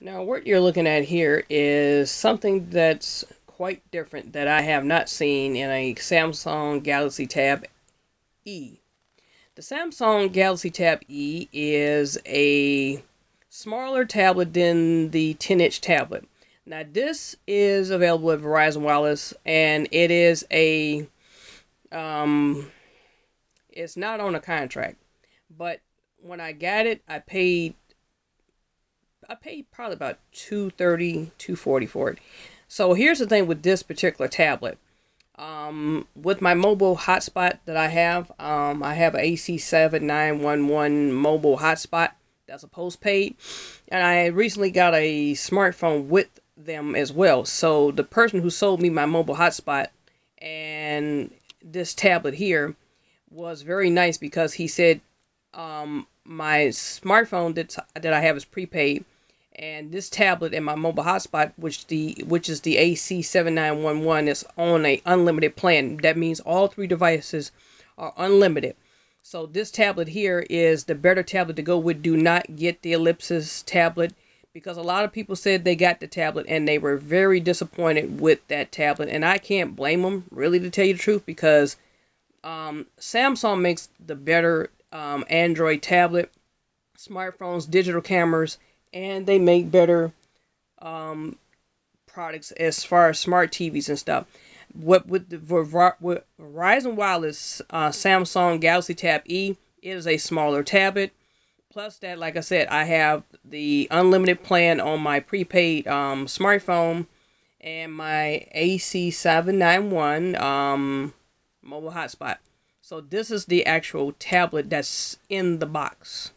Now, what you're looking at here is something that's quite different that I have not seen in a Samsung Galaxy Tab E. The Samsung Galaxy Tab E is a smaller tablet than the 10 inch tablet. Now, this is available at Verizon Wireless and it is a, um, it's not on a contract, but when I got it, I paid I paid probably about 230 240 for it. So here's the thing with this particular tablet. Um, with my mobile hotspot that I have, um, I have an AC791L mobile hotspot that's a postpaid, and I recently got a smartphone with them as well. So the person who sold me my mobile hotspot and this tablet here was very nice because he said um, my smartphone that that I have is prepaid, and this tablet and my mobile hotspot, which the which is the AC791L, is on a unlimited plan. That means all three devices are unlimited. So this tablet here is the better tablet to go with. Do not get the Ellipsis tablet because a lot of people said they got the tablet and they were very disappointed with that tablet, and I can't blame them really to tell you the truth because um, Samsung makes the better um, Android tablet, smartphones, digital cameras, and they make better um, products as far as smart TVs and stuff. What with the with Verizon Wireless uh, Samsung Galaxy Tab E, it is a smaller tablet. Plus that, like I said, I have the unlimited plan on my prepaid um, smartphone and my AC791 um, mobile hotspot. So this is the actual tablet that's in the box.